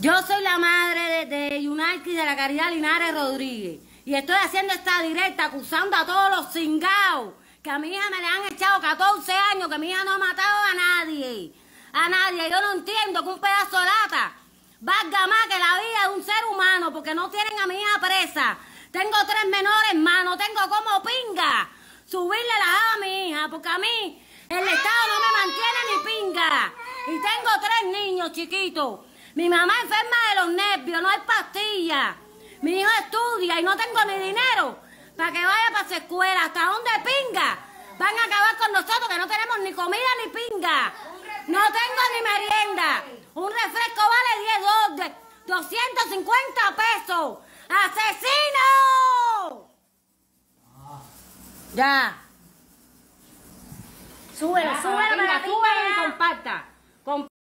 Yo soy la madre de, de de la Caridad Linares Rodríguez. Y estoy haciendo esta directa acusando a todos los cingados que a mi hija me le han echado 14 años, que mi hija no ha matado a nadie. A nadie. Yo no entiendo que un pedazo de lata valga más que la vida de un ser humano porque no tienen a mi hija presa. Tengo tres menores hermanos, tengo como pinga subirle la a mi hija porque a mí el Estado no me mantiene ni pinga. Y tengo tres niños chiquitos. Mi mamá enferma de los nervios, no hay pastillas. Mi hijo estudia y no tengo ni dinero para que vaya para su escuela. ¿Hasta dónde pinga? Van a acabar con nosotros que no tenemos ni comida ni pinga. No tengo ni merienda. Un refresco vale 10 250 pesos. ¡Asesino! Ya. Súbelo, súbelo, súbelo. Com